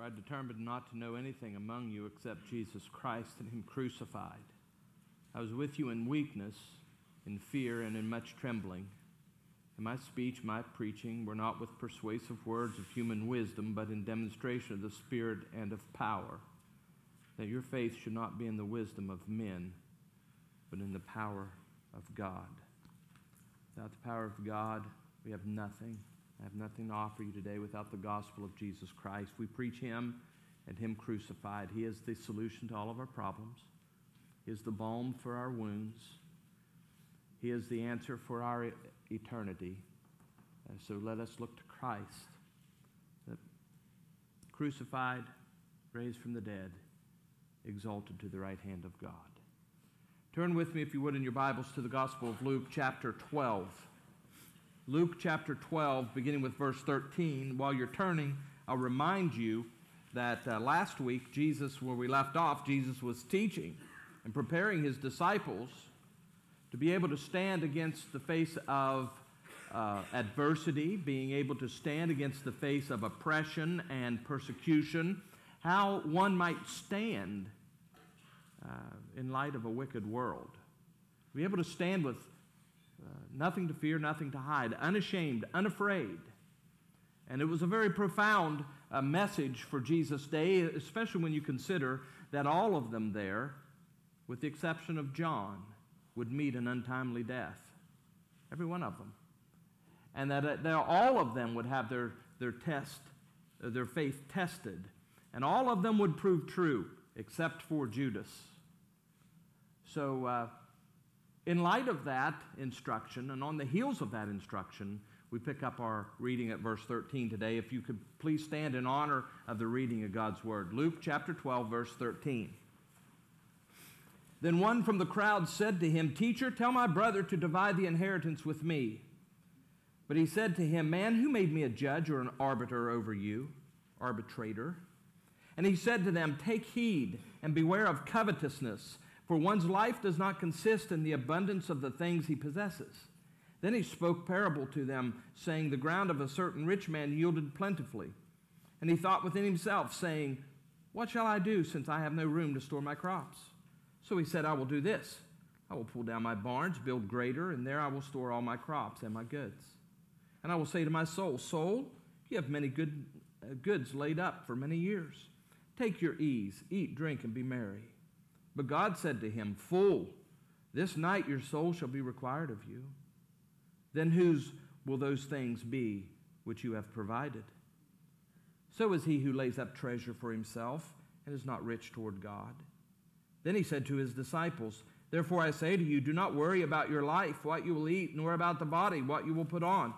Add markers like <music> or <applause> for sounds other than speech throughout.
For I determined not to know anything among you except Jesus Christ and Him crucified. I was with you in weakness, in fear, and in much trembling. And my speech, my preaching, were not with persuasive words of human wisdom, but in demonstration of the Spirit and of power, that your faith should not be in the wisdom of men, but in the power of God. Without the power of God, we have nothing. I have nothing to offer you today without the gospel of Jesus Christ. We preach Him and Him crucified. He is the solution to all of our problems, He is the balm for our wounds, He is the answer for our eternity. And so let us look to Christ, crucified, raised from the dead, exalted to the right hand of God. Turn with me, if you would, in your Bibles to the Gospel of Luke, chapter 12. Luke chapter 12, beginning with verse 13. While you're turning, I'll remind you that uh, last week, Jesus, where we left off, Jesus was teaching and preparing his disciples to be able to stand against the face of uh, adversity, being able to stand against the face of oppression and persecution, how one might stand uh, in light of a wicked world. Be able to stand with uh, nothing to fear, nothing to hide, unashamed, unafraid. And it was a very profound uh, message for Jesus' day, especially when you consider that all of them there, with the exception of John, would meet an untimely death. Every one of them. And that uh, all of them would have their, their test, uh, their faith tested. And all of them would prove true, except for Judas. So, uh, in light of that instruction, and on the heels of that instruction, we pick up our reading at verse 13 today. If you could please stand in honor of the reading of God's word. Luke chapter 12, verse 13. Then one from the crowd said to him, Teacher, tell my brother to divide the inheritance with me. But he said to him, Man, who made me a judge or an arbiter over you? Arbitrator. And he said to them, Take heed and beware of covetousness for one's life does not consist in the abundance of the things he possesses. Then he spoke parable to them, saying, The ground of a certain rich man yielded plentifully. And he thought within himself, saying, What shall I do, since I have no room to store my crops? So he said, I will do this. I will pull down my barns, build greater, and there I will store all my crops and my goods. And I will say to my soul, Soul, you have many good uh, goods laid up for many years. Take your ease, eat, drink, and be merry. But God said to him, Fool, this night your soul shall be required of you. Then whose will those things be which you have provided? So is he who lays up treasure for himself and is not rich toward God. Then he said to his disciples, Therefore I say to you, do not worry about your life, what you will eat, nor about the body, what you will put on.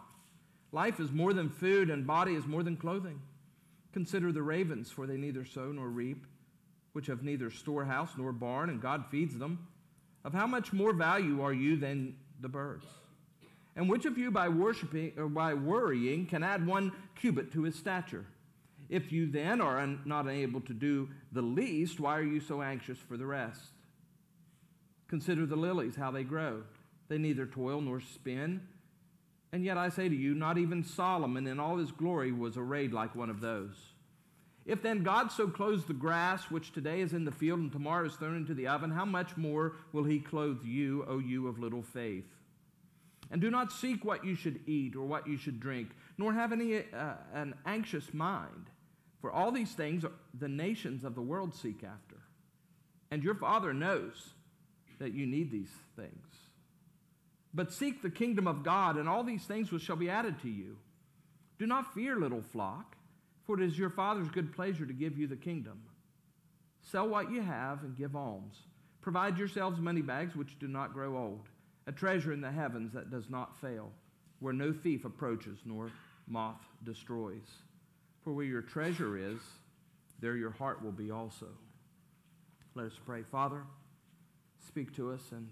Life is more than food, and body is more than clothing. Consider the ravens, for they neither sow nor reap which have neither storehouse nor barn, and God feeds them, of how much more value are you than the birds? And which of you by worshiping or by worrying can add one cubit to his stature? If you then are un- not able to do the least, why are you so anxious for the rest? Consider the lilies, how they grow. They neither toil nor spin. And yet I say to you, not even Solomon in all his glory was arrayed like one of those. If then God so clothes the grass, which today is in the field and tomorrow is thrown into the oven, how much more will he clothe you, O you of little faith? And do not seek what you should eat or what you should drink, nor have any uh, an anxious mind. For all these things the nations of the world seek after. And your Father knows that you need these things. But seek the kingdom of God, and all these things shall be added to you. Do not fear, little flock. For it is your Father's good pleasure to give you the kingdom. Sell what you have and give alms. Provide yourselves money bags which do not grow old, a treasure in the heavens that does not fail, where no thief approaches nor moth destroys. For where your treasure is, there your heart will be also. Let us pray. Father, speak to us and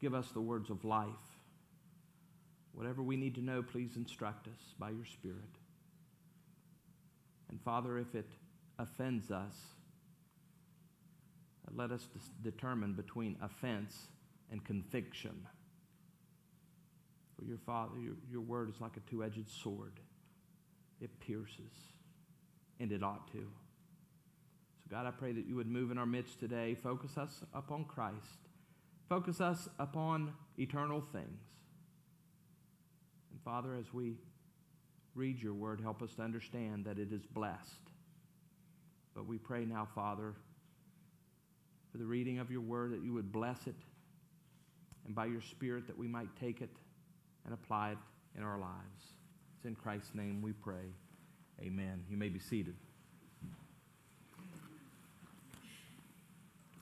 give us the words of life. Whatever we need to know, please instruct us by your Spirit. And Father, if it offends us, let us determine between offense and conviction. For your Father, your, your word is like a two edged sword, it pierces and it ought to. So, God, I pray that you would move in our midst today. Focus us upon Christ, focus us upon eternal things. And, Father, as we read your word, help us to understand that it is blessed. But we pray now, Father, for the reading of your word, that you would bless it, and by your Spirit, that we might take it and apply it in our lives. It's in Christ's name we pray. Amen. You may be seated.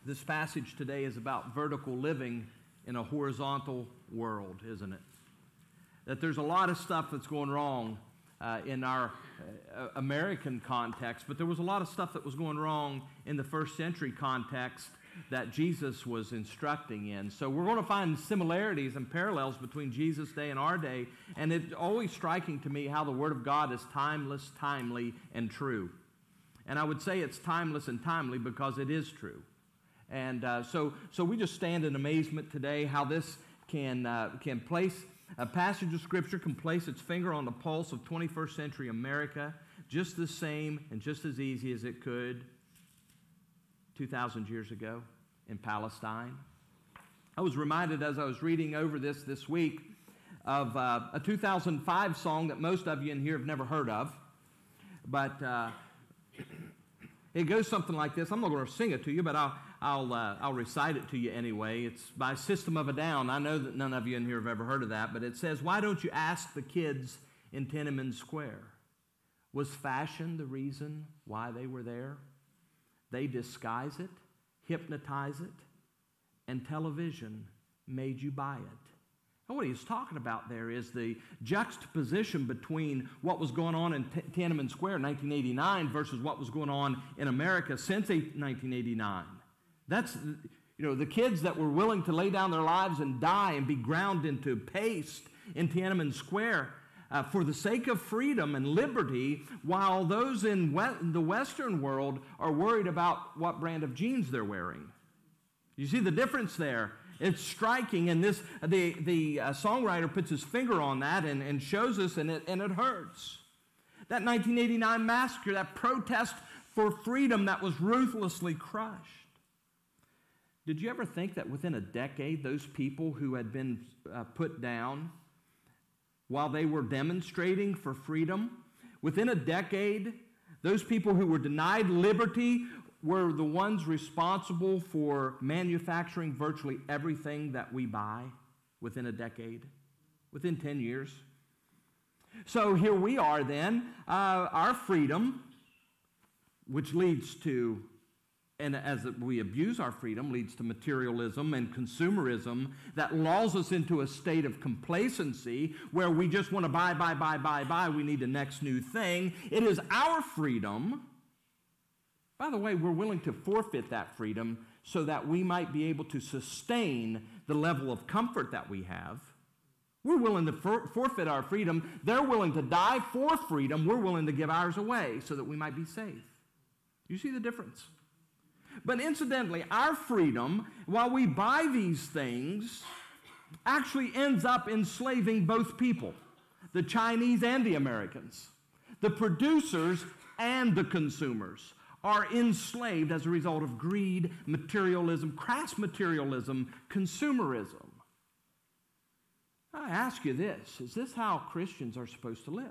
This passage today is about vertical living in a horizontal world, isn't it? That there's a lot of stuff that's going wrong uh, in our uh, American context, but there was a lot of stuff that was going wrong in the first century context that Jesus was instructing in. So we're going to find similarities and parallels between Jesus' day and our day. And it's always striking to me how the Word of God is timeless, timely, and true. And I would say it's timeless and timely because it is true. And uh, so, so we just stand in amazement today how this can, uh, can place, a passage of Scripture can place its finger on the pulse of 21st century America just the same and just as easy as it could 2,000 years ago in Palestine. I was reminded as I was reading over this this week of uh, a 2005 song that most of you in here have never heard of. But uh, it goes something like this. I'm not going to sing it to you, but I'll, I'll, uh, I'll recite it to you anyway. It's by System of a Down. I know that none of you in here have ever heard of that, but it says, Why don't you ask the kids in Tiananmen Square? Was fashion the reason why they were there? They disguise it, hypnotize it, and television made you buy it. And what he's talking about there is the juxtaposition between what was going on in Tiananmen Square in 1989 versus what was going on in America since 1989. That's, you know, the kids that were willing to lay down their lives and die and be ground into paste in Tiananmen Square uh, for the sake of freedom and liberty, while those in we- the Western world are worried about what brand of jeans they're wearing. You see the difference there? It's striking, and this the, the uh, songwriter puts his finger on that and, and shows us, and it, and it hurts. That 1989 massacre, that protest for freedom that was ruthlessly crushed. Did you ever think that within a decade, those people who had been uh, put down while they were demonstrating for freedom. Within a decade, those people who were denied liberty were the ones responsible for manufacturing virtually everything that we buy within a decade, within 10 years. So here we are then, uh, our freedom, which leads to and as we abuse our freedom leads to materialism and consumerism that lulls us into a state of complacency where we just want to buy buy buy buy buy. We need the next new thing. It is our freedom. By the way we're willing to forfeit that freedom so that we might be able to sustain the level of comfort that we have. We're willing to for- forfeit our freedom. They're willing to die for freedom. We're willing to give ours away so that we might be safe. You see the difference but incidentally, our freedom, while we buy these things, actually ends up enslaving both people the Chinese and the Americans. The producers and the consumers are enslaved as a result of greed, materialism, crass materialism, consumerism. I ask you this is this how Christians are supposed to live?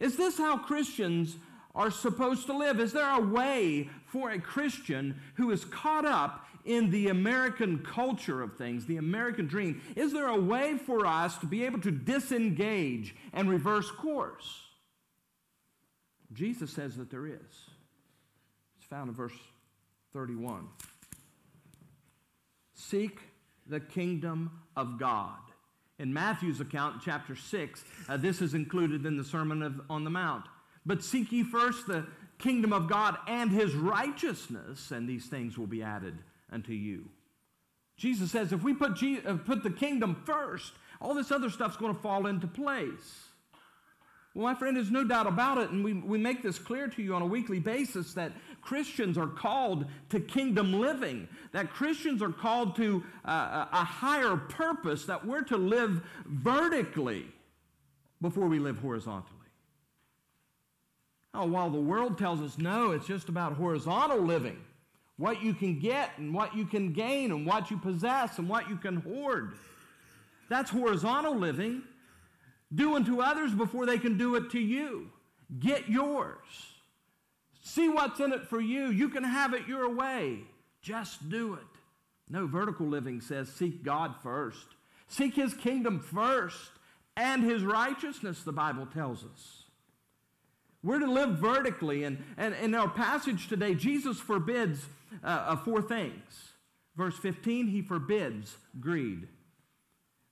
Is this how Christians are supposed to live? Is there a way for a Christian who is caught up in the American culture of things, the American dream? Is there a way for us to be able to disengage and reverse course? Jesus says that there is. It's found in verse 31. Seek the kingdom of God. In Matthew's account, chapter 6, uh, this is included in the Sermon of, on the Mount. But seek ye first the kingdom of God and his righteousness, and these things will be added unto you. Jesus says if we put, uh, put the kingdom first, all this other stuff's going to fall into place. Well, my friend, there's no doubt about it, and we, we make this clear to you on a weekly basis that Christians are called to kingdom living, that Christians are called to uh, a higher purpose, that we're to live vertically before we live horizontally. Oh, while the world tells us no, it's just about horizontal living what you can get and what you can gain and what you possess and what you can hoard. That's horizontal living. Do unto others before they can do it to you. Get yours. See what's in it for you. You can have it your way. Just do it. No, vertical living says seek God first. Seek his kingdom first and his righteousness, the Bible tells us. We're to live vertically. And, and in our passage today, Jesus forbids uh, uh, four things. Verse 15, he forbids greed.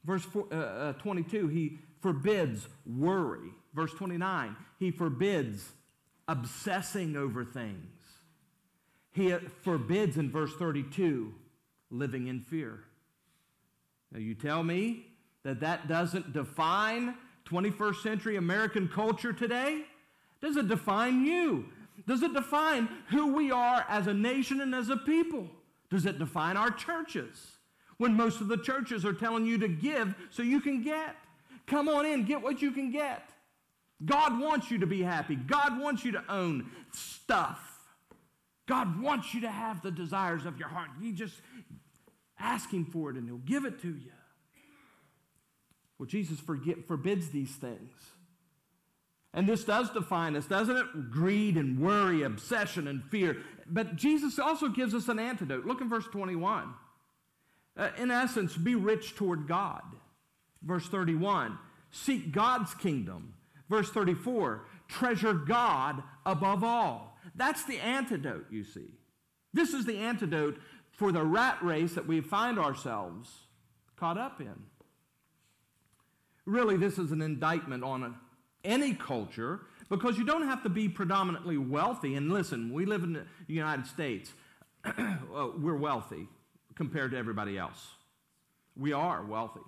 Verse four, uh, uh, 22, he forbids worry. Verse 29, he forbids obsessing over things. He uh, forbids in verse 32 living in fear. Now, you tell me that that doesn't define 21st century American culture today? Does it define you? Does it define who we are as a nation and as a people? Does it define our churches? When most of the churches are telling you to give so you can get. Come on in, get what you can get. God wants you to be happy. God wants you to own stuff. God wants you to have the desires of your heart. You just ask Him for it and He'll give it to you. Well, Jesus forbids these things. And this does define us, doesn't it? Greed and worry, obsession and fear. But Jesus also gives us an antidote. Look in verse 21. Uh, in essence, be rich toward God. Verse 31, seek God's kingdom. Verse 34, treasure God above all. That's the antidote, you see. This is the antidote for the rat race that we find ourselves caught up in. Really, this is an indictment on any culture because you don't have to be predominantly wealthy. And listen, we live in the United States. <clears throat> We're wealthy compared to everybody else. We are wealthy.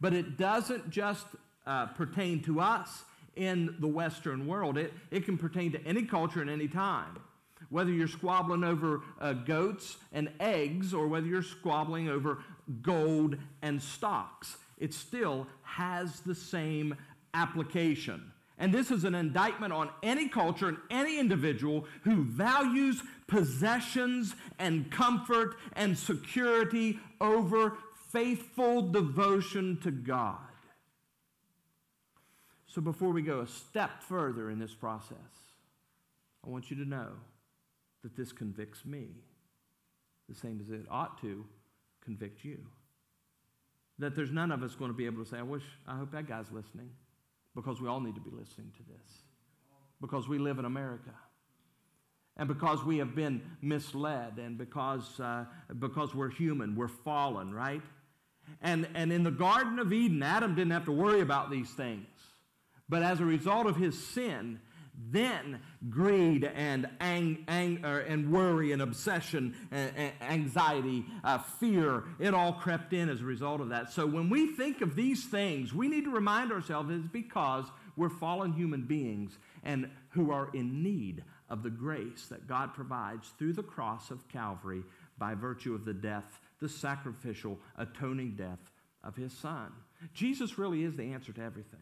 But it doesn't just uh, pertain to us in the Western world, it, it can pertain to any culture at any time. Whether you're squabbling over uh, goats and eggs or whether you're squabbling over gold and stocks, it still has the same application. And this is an indictment on any culture and any individual who values possessions and comfort and security over faithful devotion to God. So before we go a step further in this process, I want you to know that this convicts me the same as it ought to convict you. That there's none of us going to be able to say, I wish, I hope that guy's listening because we all need to be listening to this. Because we live in America. And because we have been misled, and because, uh, because we're human, we're fallen, right? And, and in the Garden of Eden, Adam didn't have to worry about these things. But as a result of his sin, then greed and, ang- ang- and worry and obsession and, and anxiety, uh, fear, it all crept in as a result of that. So when we think of these things, we need to remind ourselves it's because we're fallen human beings and who are in need of the grace that God provides through the cross of Calvary by virtue of the death, the sacrificial, atoning death of his Son. Jesus really is the answer to everything.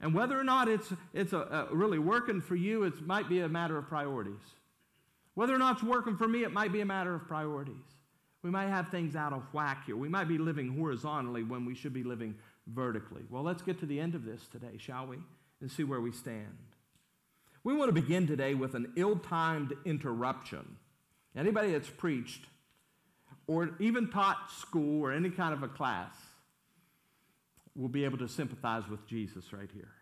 And whether or not it's, it's a, a really working for you, it might be a matter of priorities. Whether or not it's working for me, it might be a matter of priorities. We might have things out of whack here. We might be living horizontally when we should be living vertically. Well, let's get to the end of this today, shall we? And see where we stand. We want to begin today with an ill-timed interruption. Anybody that's preached or even taught school or any kind of a class will be able to sympathize with Jesus right here.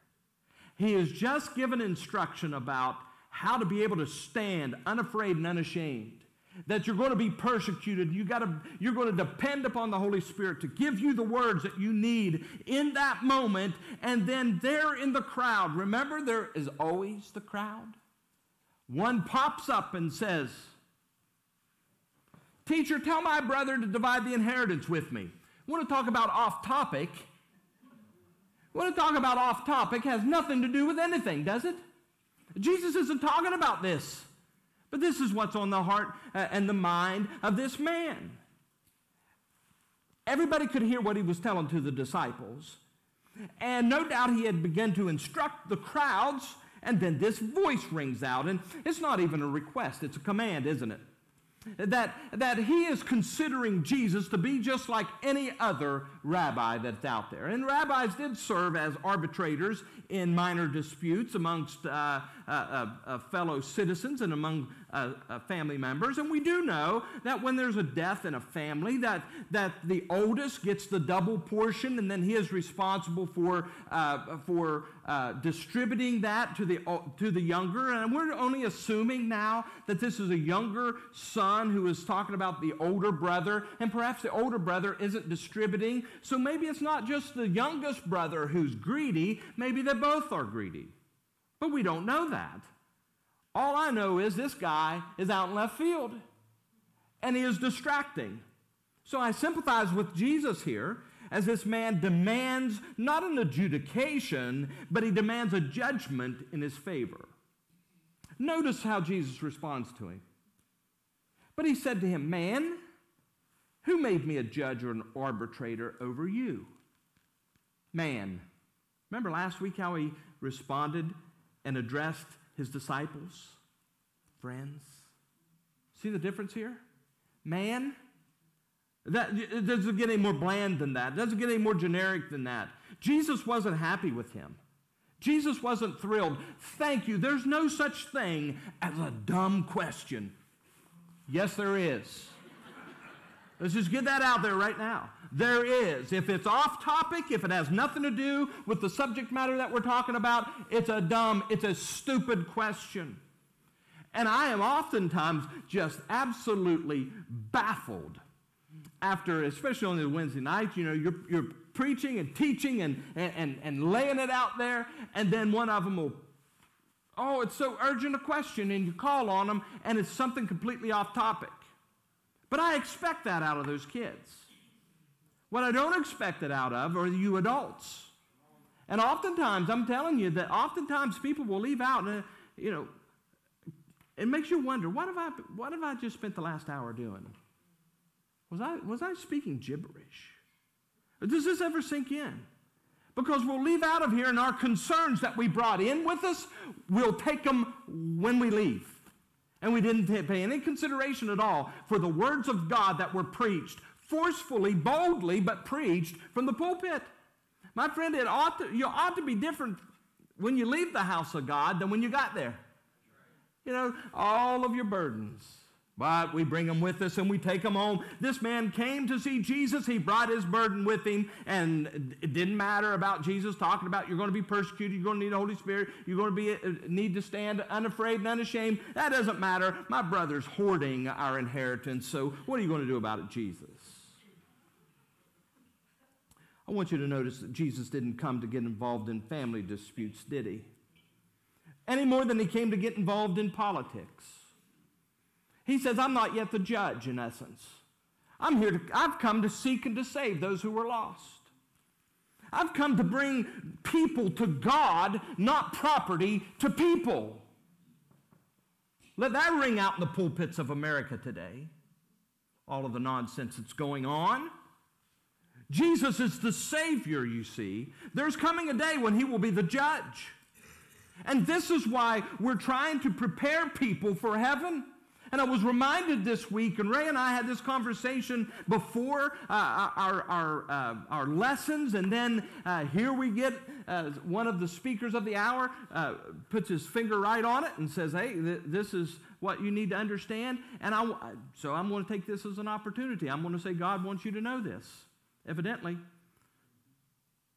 He has just given instruction about how to be able to stand unafraid and unashamed. That you're going to be persecuted. You gotta, you're going to depend upon the Holy Spirit to give you the words that you need in that moment. And then there in the crowd, remember, there is always the crowd. One pops up and says, Teacher, tell my brother to divide the inheritance with me. I want to talk about off topic. I talk about off topic has nothing to do with anything, does it? Jesus isn't talking about this. But this is what's on the heart uh, and the mind of this man. Everybody could hear what he was telling to the disciples. And no doubt he had begun to instruct the crowds And then this voice rings out, and it's not even a request, it's a command, isn't it? That, that he is considering Jesus to be just like any other rabbi that's out there. And rabbis did serve as arbitrators in minor disputes amongst uh, uh, uh, uh fellow citizens and among uh, uh, family members. And we do know that when there's a death in a family, that, that the oldest gets the double portion, and then he is responsible for, for distributing that to the, to the younger. And we're only assuming now that this is a younger son who is talking about the older brother, and perhaps the older brother isn't distributing so maybe it's not just the youngest brother who's greedy, maybe they both are greedy. But we don't know that. All I know is this guy is out in left field and he is distracting. So I sympathize with Jesus here as this man demands not an adjudication, but he demands a judgment in his favor. Notice how Jesus responds to him. But he said to him, Man, who made me a judge or an arbitrator over you? Man. Remember last week how he responded and addressed his disciples? Friends. See the difference here? Man. That it doesn't get any more bland than that. It doesn't get any more generic than that. Jesus wasn't happy with him. Jesus wasn't thrilled. Thank you. There's no such thing as a dumb question. Yes, there is. Let's just get that out there right now. There is. If it's off topic, if it has nothing to do with the subject matter that we're talking about, it's a dumb, it's a stupid question. And I am oftentimes just absolutely baffled after, especially on the Wednesday nights, you know, you're, you're preaching and teaching and, and, and laying it out there, and then one of them will, oh, it's so urgent a question, and you call on them, and it's something completely off topic. But I expect that out of those kids. What I don't expect it out of are you adults. And oftentimes, I'm telling you that oftentimes people will leave out, and, uh, you know, it makes you wonder, what have I, what have I just spent the last hour doing? Was I, was I speaking gibberish? Does this ever sink in? Because we'll leave out of here and our concerns that we brought in with us, we'll take them when we leave. And we didn't pay any consideration at all for the words of God that were preached forcefully, boldly, but preached from the pulpit. My friend, it ought to, you ought to be different when you leave the house of God than when you got there. You know, all of your burdens but we bring them with us and we take them home. This man came to see Jesus. He brought his burden with him, and it didn't matter about Jesus talking about you're going to be persecuted, you're going to need the Holy Spirit, you're going to be uh, need to stand unafraid and unashamed. That doesn't matter. My brother's hoarding our inheritance, so what are you going to do about it, Jesus? I want you to notice that Jesus didn't come to get involved in family disputes, did he? Any more than he came to get involved in politics. He says, I'm not yet the judge, in essence. I'm here to, I've come to seek and to save those who were lost. I've come to bring people to God, not property to people. Let that ring out in the pulpits of America today. All of the nonsense that's going on. Jesus is the Savior, you see. There's coming a day when He will be the judge. And this is why we're trying to prepare people for heaven. And I was reminded this week, and Ray and I had this conversation before uh, our, our, uh, our lessons, and then uh, here we get uh, one of the speakers of the hour uh, puts his finger right on it and says, Hey, th- this is what you need to understand. And I, so I'm going to take this as an opportunity. I'm going to say, God wants you to know this. Evidently,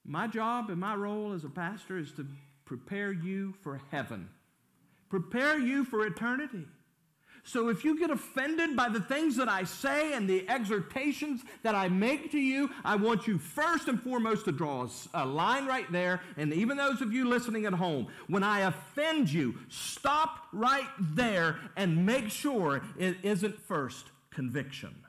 my job and my role as a pastor is to prepare you for heaven, prepare you for eternity. So if you get offended by the things that I say and the exhortations that I make to you, I want you first and foremost to draw a, line right there. And even those of you listening at home, when I offend you, stop right there and make sure it isn't first conviction.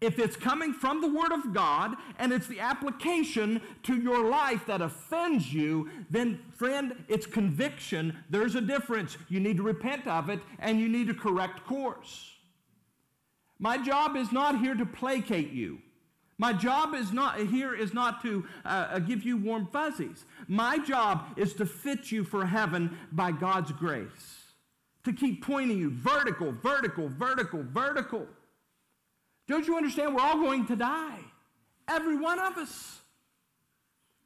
If it's coming from the Word of God and it's the application to your life that offends you, then, friend, it's conviction. There's a difference. You need to repent of it and you need to correct course. My job is not here to placate you. My job is not here is not to uh, uh, give you warm fuzzies. My job is to fit you for heaven by God's grace. To keep pointing you vertical, vertical, vertical, vertical. Don't you understand? We're all going to die. Every one of us.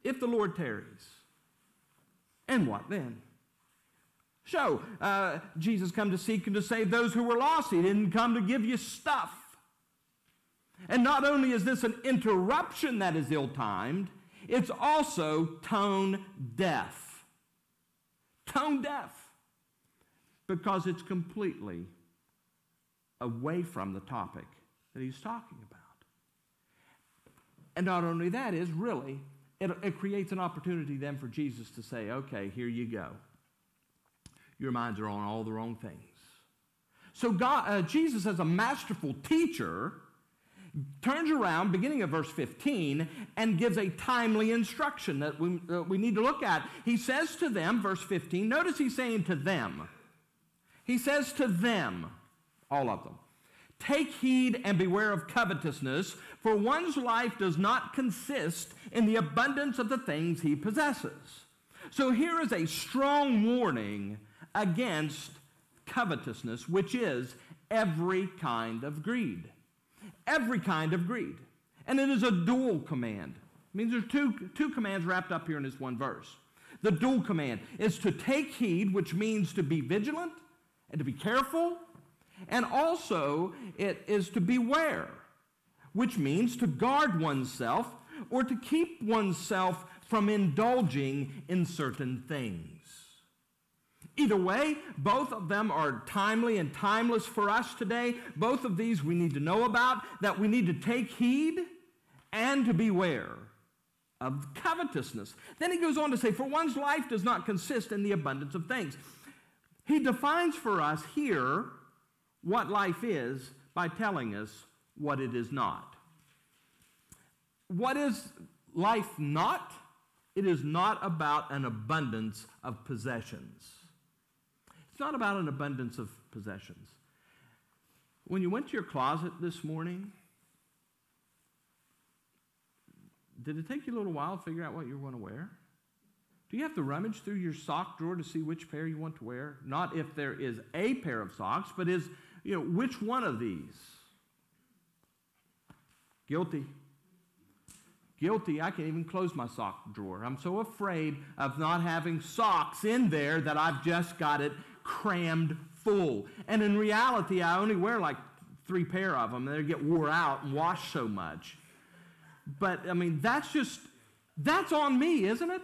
If the Lord tarries. And what then? So, uh, Jesus come to seek and to save those who were lost. He didn't come to give you stuff. And not only is this an interruption that is ill timed, it's also tone deaf. Tone deaf. Because it's completely away from the topic that he's talking about. And not only that is really, it, it creates an opportunity then for Jesus to say, okay, here you go. Your minds are on all the wrong things. So God, uh, Jesus, as a masterful teacher, turns around, beginning of verse 15, and gives a timely instruction that we, uh, we need to look at. He says to them, verse 15, notice he's saying to them. He says to them, all of them, Take heed and beware of covetousness, for one's life does not consist in the abundance of the things he possesses. So here is a strong warning against covetousness, which is every kind of greed. Every kind of greed. And it is a dual command. It means there's two, two commands wrapped up here in this one verse. The dual command is to take heed, which means to be vigilant and to be careful. And also, it is to beware, which means to guard oneself or to keep oneself from indulging in certain things. Either way, both of them are timely and timeless for us today. Both of these we need to know about, that we need to take heed and to beware of covetousness. Then he goes on to say, For one's life does not consist in the abundance of things. He defines for us here what life is by telling us what it is not. What is life not? It is not about an abundance of possessions. It's not about an abundance of possessions. When you went to your closet this morning, did it take you a little while to figure out what you want to wear? Do you have to rummage through your sock drawer to see which pair you want to wear? Not if there is a pair of socks, but is, you know, which one of these? Guilty. Guilty. I can't even close my sock drawer. I'm so afraid of not having socks in there that I've just got it crammed full. And in reality, I only wear like three pair of them, they get wore out and washed so much. But I mean, that's just, that's on me, isn't it?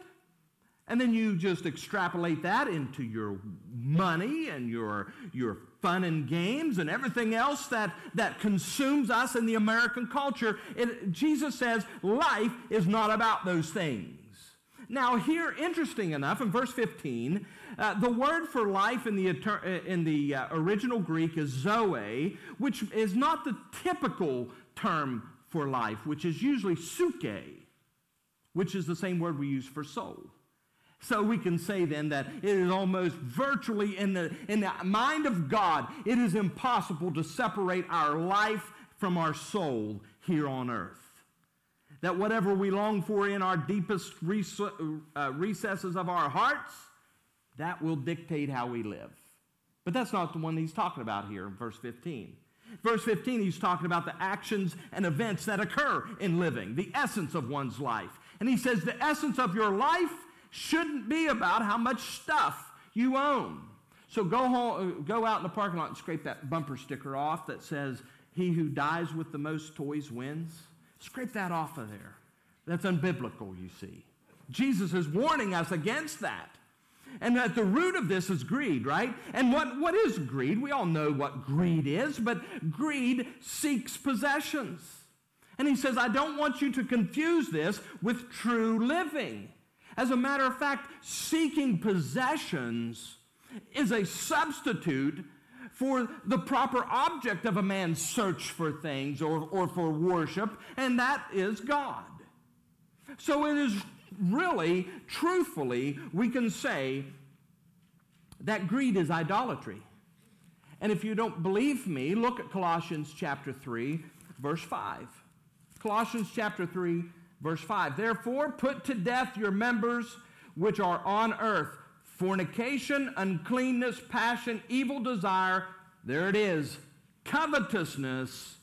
And then you just extrapolate that into your money and your, your fun and games and everything else that, that consumes us in the American culture. It, Jesus says life is not about those things. Now, here, interesting enough, in verse 15, uh, the word for life in the, uh, in the uh, original Greek is zoe, which is not the typical term for life, which is usually psuche, which is the same word we use for soul. So we can say then that it is almost virtually in the, in the mind of God, it is impossible to separate our life from our soul here on earth that whatever we long for in our deepest uh, recesses of our hearts, that will dictate how we live. But that's not the one he's talking about here in verse 15. Verse 15, he's talking about the actions and events that occur in living, the essence of one's life. And he says the essence of your life shouldn't be about how much stuff you own. So go, home, uh, go out in the parking lot and scrape that bumper sticker off that says, He who dies with the most toys wins. Scrape that off of there. That's unbiblical, you see. Jesus is warning us against that. And at the root of this is greed, right? And what, what is greed? We all know what greed is, but greed seeks possessions. And he says, I don't want you to confuse this with true living. As a matter of fact, seeking possessions is a substitute for the proper object of a man's search for things or, or for worship, and that is God. So it is really, truthfully, we can say that greed is idolatry. And if you don't believe me, look at Colossians chapter 3, verse 5. Colossians chapter 3, verse 5. Therefore, put to death your members which are on earth fornication, uncleanness, passion, evil desire. There it is covetousness,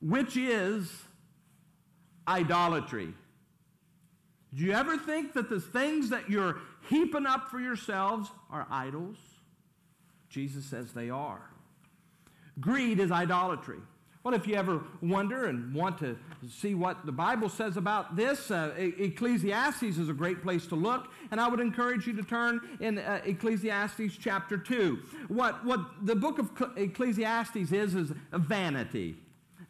which is idolatry. Do you ever think that the things that you're heaping up for yourselves are idols? Jesus says they are. Greed is idolatry. Well, if you ever wonder and want to see what the Bible says about this, uh, Ecclesiastes is a great place to look, and I would encourage you to turn in uh, Ecclesiastes chapter 2. What, what the book of Ecclesiastes is, is vanity.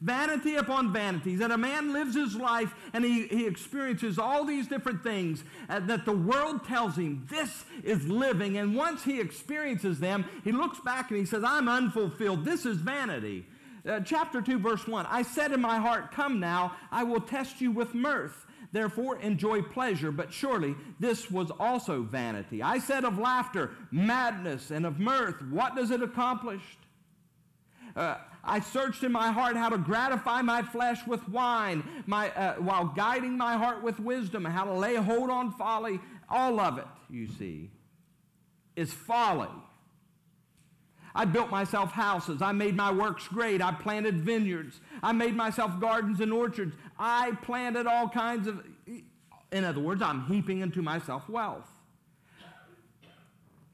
Vanity upon vanities. That a man lives his life and he, he experiences all these different things uh, that the world tells him this is living. And once he experiences them, he looks back and he says, I'm unfulfilled. This is vanity. Uh, chapter 2, verse 1 I said in my heart, Come now, I will test you with mirth. Therefore, enjoy pleasure. But surely this was also vanity. I said of laughter, madness, and of mirth, what does it accomplish? Uh, I searched in my heart how to gratify my flesh with wine, my, uh, while guiding my heart with wisdom, how to lay hold on folly. All of it, you see, is folly. I built myself houses. I made my works great. I planted vineyards. I made myself gardens and orchards. I planted all kinds of, in other words, I'm heaping into myself wealth.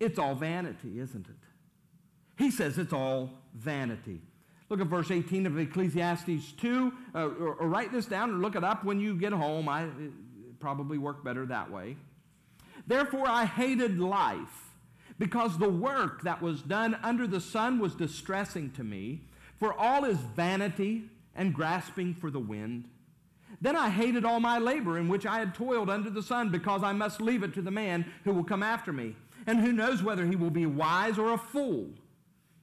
It's all vanity, isn't it? He says it's all vanity. Look at verse 18 of Ecclesiastes 2, uh, or, or, write this down or look it up when you get home. I probably work better that way. Therefore, I hated life because the work that was done under the sun was distressing to me, for all is vanity and grasping for the wind. Then I hated all my labor in which I had toiled under the sun, because I must leave it to the man who will come after me. And who knows whether he will be wise or a fool?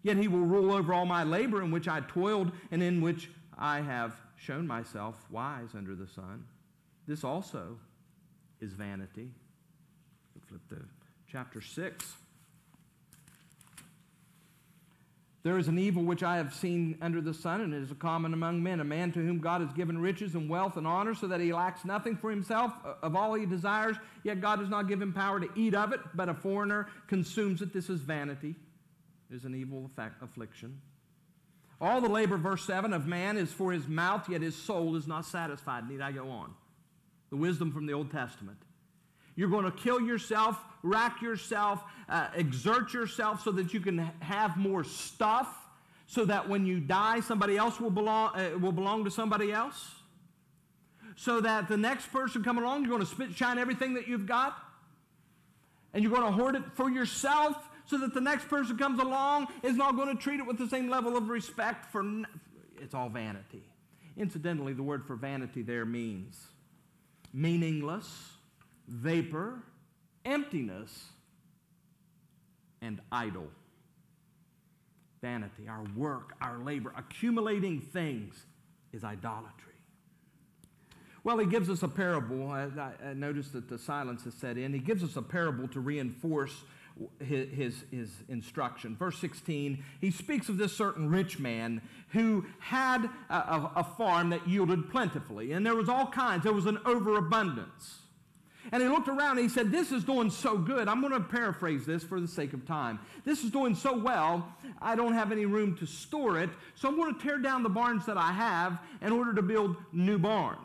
Yet he will rule over all my labor in which I toiled and in which I have shown myself wise under the sun. This also is vanity. Flip to chapter 6. There is an evil which I have seen under the sun, and it is a common among men, a man to whom God has given riches and wealth and honor, so that he lacks nothing for himself uh, of all he desires, yet God does not give him power to eat of it, but a foreigner consumes it. This is vanity, it is an evil affliction. All the labor, verse 7, of man is for his mouth, yet his soul is not satisfied. Need I go on? The wisdom from the Old Testament. You're going to kill yourself, rack yourself, uh, exert yourself so that you can have more stuff, so that when you die, somebody else will belong, uh, will belong to somebody else. So that the next person coming along, you're going to spit shine everything that you've got, and you're going to hoard it for yourself, so that the next person comes along is not going to treat it with the same level of respect. For it's all vanity. Incidentally, the word for vanity there means meaningless vapor, emptiness, and idle. Vanity, our work, our labor, accumulating things is idolatry. Well, he gives us a parable. I, I noticed that the silence has set in. He gives us a parable to reinforce his, his, instruction. Verse 16, he speaks of this certain rich man who had a, a farm that yielded plentifully, and there was all kinds, there was an overabundance. And he looked around and he said, This is doing so good. I'm going to paraphrase this for the sake of time. This is doing so well, I don't have any room to store it. So I'm going to tear down the barns that I have in order to build new barns.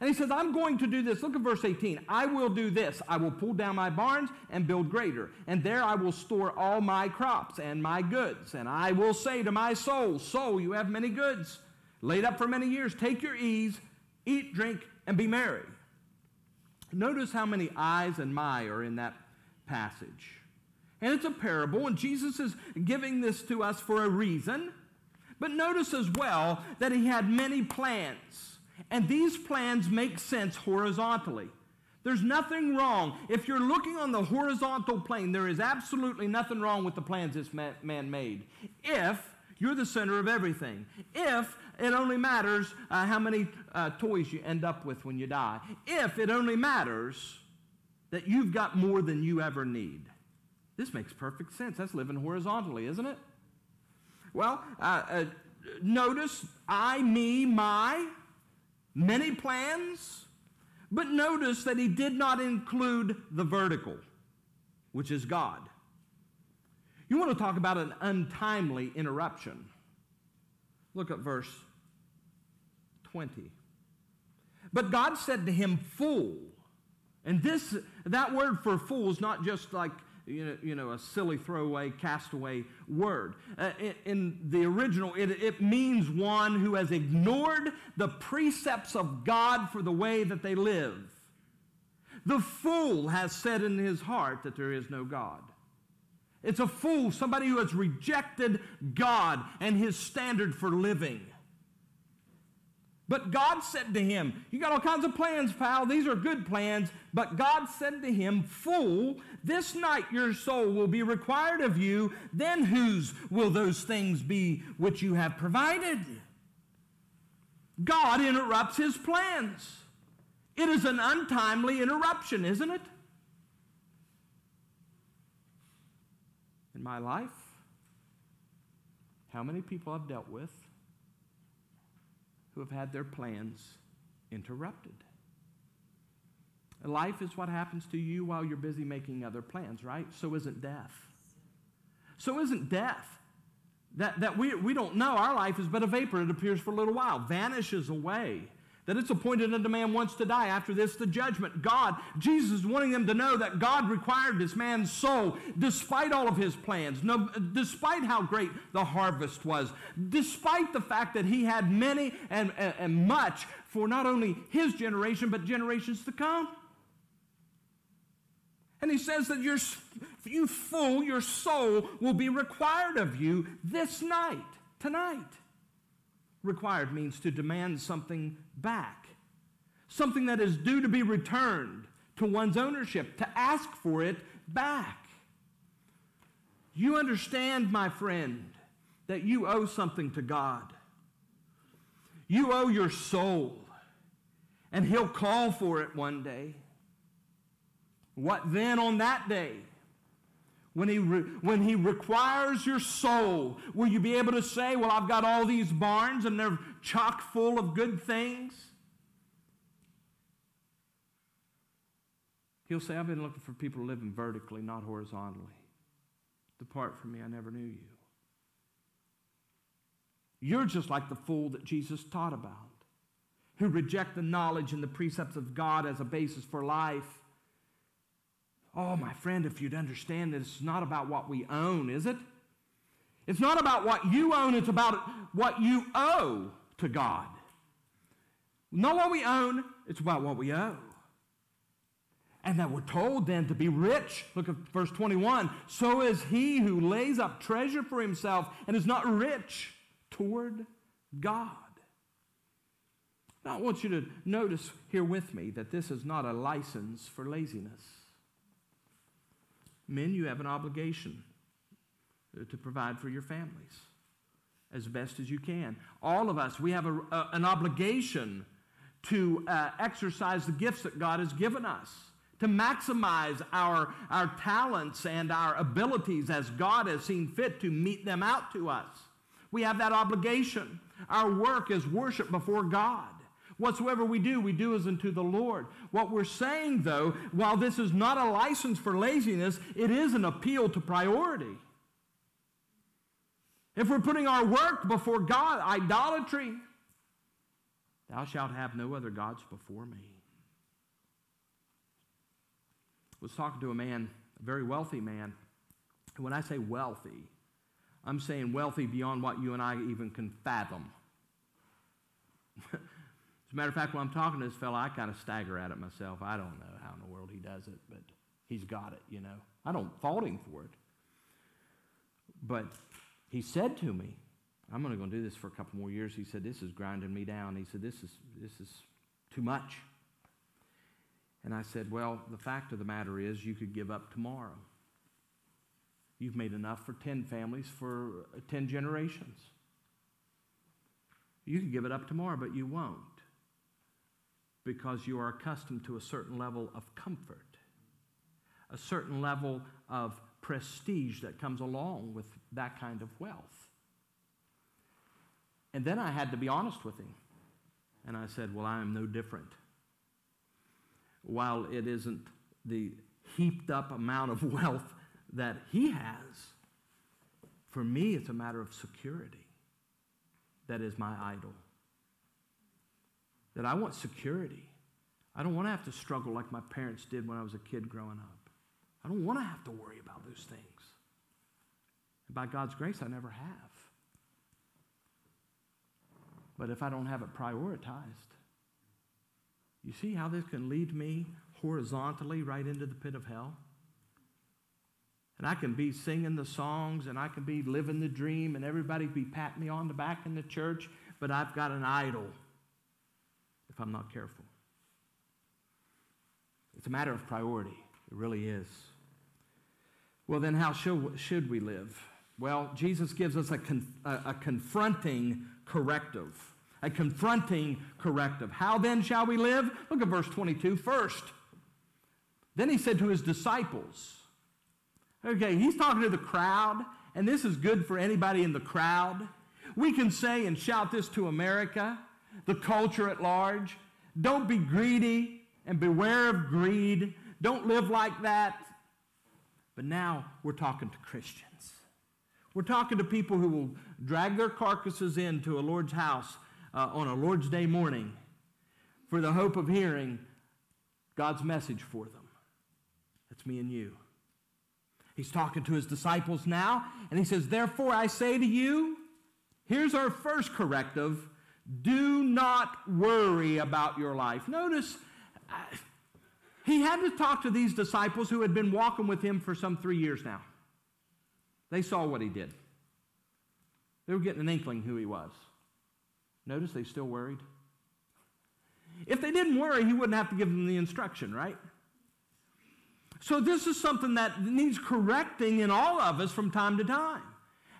And he says, I'm going to do this. Look at verse 18. I will do this. I will pull down my barns and build greater. And there I will store all my crops and my goods. And I will say to my soul, Soul, you have many goods laid up for many years. Take your ease, eat, drink, and be merry. Notice how many I's and my are in that passage. And it's a parable, and Jesus is giving this to us for a reason. But notice as well that he had many plans, and these plans make sense horizontally. There's nothing wrong. If you're looking on the horizontal plane, there is absolutely nothing wrong with the plans this man made. If you're the center of everything. If it only matters uh, how many uh, toys you end up with when you die. If it only matters that you've got more than you ever need. This makes perfect sense. That's living horizontally, isn't it? Well, uh, uh notice I, me, my. many plans, but notice that he did not include the vertical, which is God. You want to talk about an untimely interruption. Look at verse 20. But God said to him, Fool. And this, that word for fool is not just like you know, you know, a silly throwaway, castaway word. Uh, in, in, the original, it, it means one who has ignored the precepts of God for the way that they live. The fool has said in his heart that there is no God. It's a fool, somebody who has rejected God and his standard for living. But God said to him, You got all kinds of plans, pal. These are good plans. But God said to him, Fool, this night your soul will be required of you. Then whose will those things be which you have provided? God interrupts his plans. It is an untimely interruption, isn't it? In my life, how many people I've dealt with who have had their plans interrupted. Life is what happens to you while you're busy making other plans, right? So isn't death. So isn't death. That, that we, we don't know. Our life is but a vapor. It appears for a little while, vanishes away that it's appointed unto man once to die. After this, the judgment. God, Jesus is wanting them to know that God required this man's soul, despite all of his plans, no, despite how great the harvest was, despite the fact that he had many and, and, and much for not only his generation, but generations to come. And he says that your, you fool, your soul will be required of you this night, tonight. Required means to demand something back, something that is due to be returned to one's ownership, to ask for it back. You understand, my friend, that you owe something to God. You owe your soul, and He'll call for it one day. What then on that day? When he, re- when he requires your soul, will you be able to say, Well, I've got all these barns and they're chock full of good things? He'll say, I've been looking for people living vertically, not horizontally. Depart from me, I never knew you. You're just like the fool that Jesus taught about, who reject the knowledge and the precepts of God as a basis for life Oh, my friend, if you'd understand that it's not about what we own, is it? It's not about what you own, it's about what you owe to God. Not what we own, it's about what we owe. And that we're told then to be rich. Look at verse 21. So is he who lays up treasure for himself and is not rich toward God. Now, I want you to notice here with me that this is not a license for laziness. Men, you have an obligation to provide for your families as best as you can. All of us, we have a, a, an obligation to uh, exercise the gifts that God has given us, to maximize our, our talents and our abilities as God has seen fit to mete them out to us. We have that obligation. Our work is worship before God. Whatsoever we do, we do as unto the Lord. What we're saying, though, while this is not a license for laziness, it is an appeal to priority. If we're putting our work before God, idolatry, thou shalt have no other gods before me. I was talking to a man, a very wealthy man. When I say wealthy, I'm saying wealthy beyond what you and I even can fathom. <laughs> Matter of fact, when I'm talking to this fellow, I kind of stagger at it myself. I don't know how in the world he does it, but he's got it, you know. I don't fault him for it. But he said to me, I'm only going to do this for a couple more years. He said, This is grinding me down. He said, This is, this is too much. And I said, Well, the fact of the matter is, you could give up tomorrow. You've made enough for 10 families for uh, 10 generations. You can give it up tomorrow, but you won't because you are accustomed to a certain level of comfort, a certain level of prestige that comes along with that kind of wealth. And then I had to be honest with him. And I said, Well, I am no different. While it isn't the heaped up amount of <laughs> wealth that he has, for me, it's a matter of security that is my idol. That I want security. I don't want to have to struggle like my parents did when I was a kid growing up. I don't want to have to worry about those things. And by God's grace, I never have. But if I don't have it prioritized, you see how this can lead me horizontally right into the pit of hell? And I can be singing the songs and I can be living the dream and everybody be patting me on the back in the church, but I've got an idol if I'm not careful. It's a matter of priority. It really is. Well, then, how should, we live? Well, Jesus gives us a, con, a, a confronting corrective. A confronting corrective. How then shall we live? Look at verse 22 first. Then he said to his disciples, Okay, he's talking to the crowd, and this is good for anybody in the crowd. We can say and shout this to America, the culture at large. Don't be greedy and beware of greed. Don't live like that. But now we're talking to Christians. We're talking to people who will drag their carcasses into a Lord's house uh, on a Lord's Day morning for the hope of hearing God's message for them. That's me and you. He's talking to his disciples now, and he says, Therefore I say to you, here's our first corrective do not worry about your life. Notice, uh, he had to talk to these disciples who had been walking with him for some three years now. They saw what he did, they were getting an inkling who he was. Notice they still worried. If they didn't worry, he wouldn't have to give them the instruction, right? So, this is something that needs correcting in all of us from time to time.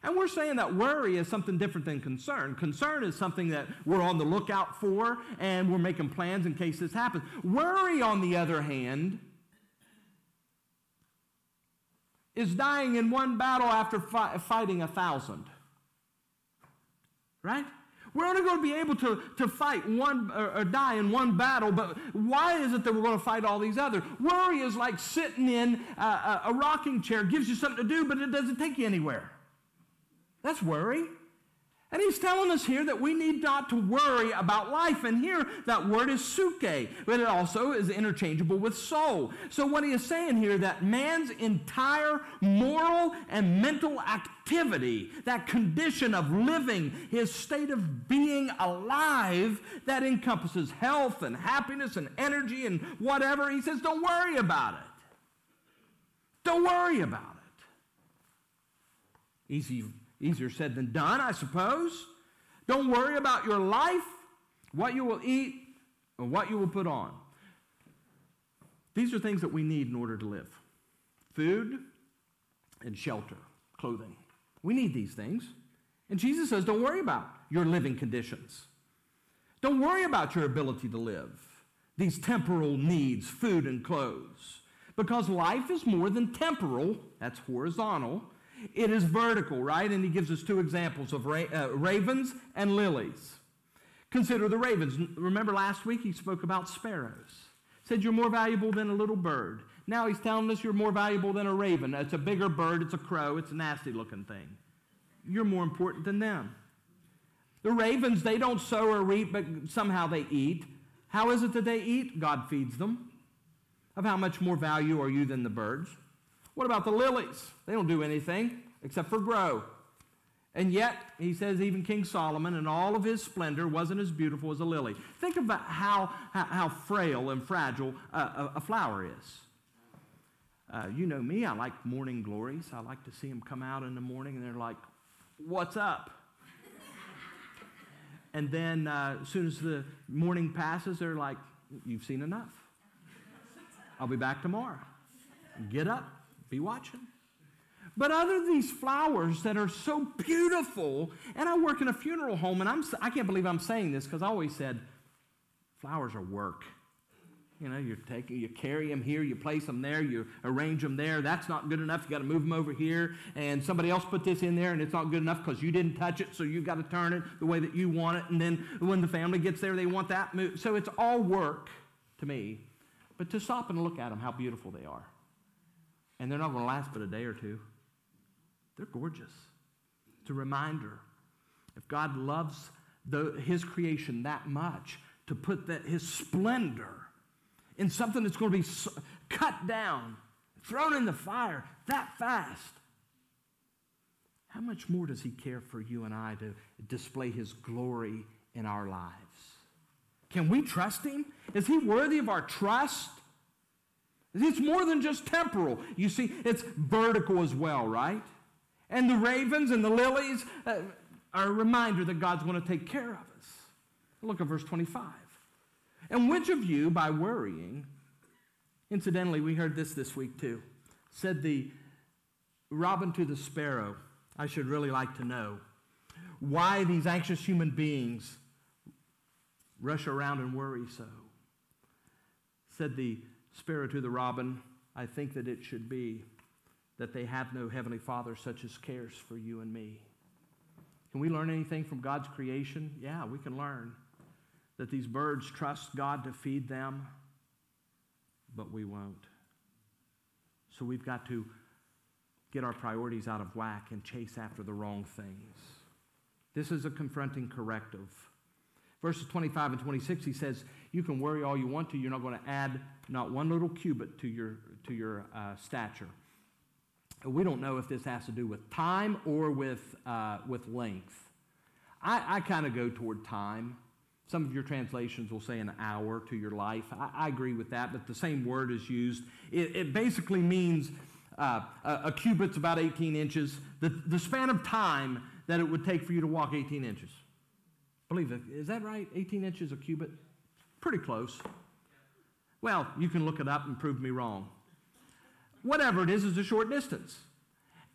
And we're saying that worry is something different than concern. Concern is something that we're on the lookout for and we're making plans in case this happens. Worry, on the other hand, is dying in one battle after fi- fighting a thousand. Right? We're only going to be able to, to fight one or, or, die in one battle, but why is it that we're going to fight all these others? Worry is like sitting in a, a, a rocking chair, it gives you something to do, but it doesn't take you anywhere. That's worry. And he's telling us here that we need not to worry about life. And here, that word is psuche, but it also is interchangeable with soul. So, what he is saying here that man's entire moral and mental activity, that condition of living, his state of being alive, that encompasses health and happiness and energy and whatever, he says, don't worry about it. Don't worry about it. Easy Easier said than done, I suppose. Don't worry about your life, what you will eat, or what you will put on. These are things that we need in order to live food and shelter, clothing. We need these things. And Jesus says, don't worry about your living conditions. Don't worry about your ability to live, these temporal needs, food and clothes. Because life is more than temporal, that's horizontal, it is vertical, right? And he gives us two examples of ra- uh, ravens and lilies. Consider the ravens. Remember last week he spoke about sparrows. Said you're more valuable than a little bird. Now he's telling us you're more valuable than a raven. It's a bigger bird, it's a crow, it's a nasty looking thing. You're more important than them. The ravens, they don't sow or reap, but somehow they eat. How is it that they eat? God feeds them. Of how much more value are you than the birds? What about the lilies? They don't do anything except for grow. And yet, he says, even King Solomon in all of his splendor wasn't as beautiful as a lily. Think about how, how, frail and fragile a, a flower is. Uh, you know me, I like morning glories. I like to see them come out in the morning and they're like, What's up? <laughs> and then uh, as soon as the morning passes, they're like, You've seen enough. I'll be back tomorrow. Get up, be watching. But other these flowers that are so beautiful, and I work in a funeral home, and I'm, I can't believe I'm saying this because I always said flowers are work. You know, you're taking, you carry them here, you place them there, you arrange them there. That's not good enough. You got to move them over here, and somebody else put this in there, and it's not good enough because you didn't touch it, so you got to turn it the way that you want it. And then when the family gets there, they want that move. So it's all work to me. But to stop and look at them, how beautiful they are, and they're not going to last but a day or two. They're gorgeous. It's a reminder. If God loves the, His creation that much, to put that His splendor in something that's going to be cut down, thrown in the fire that fast. How much more does He care for you and I to display His glory in our lives? Can we trust Him? Is He worthy of our trust? It's more than just temporal. You see, it's vertical as well, right? And the ravens and the lilies uh, are a reminder that God's going to take care of us. Look at verse 25. And which of you, by worrying, incidentally, we heard this this week too, said the robin to the sparrow, I should really like to know why these anxious human beings rush around and worry so. Said the sparrow to the robin, I think that it should be that they have no heavenly father such as cares for you and me. Can we learn anything from God's creation? Yeah, we can learn that these birds trust God to feed them, but we won't. So we've got to get our priorities out of whack and chase after the wrong things. This is a confronting corrective. Verses 25 and 26, he says, You can worry all you want to. You're not going to add not one little cubit to your, to your uh, stature. We don't know if this has to do with time or with, uh, with length. I, I kind of go toward time. Some of your translations will say an hour to your life. I, I agree with that, but the same word is used. It, it basically means uh, a, a, cubit's about 18 inches, the, the span of time that it would take for you to walk 18 inches. Believe it. Is that right? 18 inches a cubit? Pretty close. Well, you can look it up and prove me wrong. Whatever it is, is a short distance.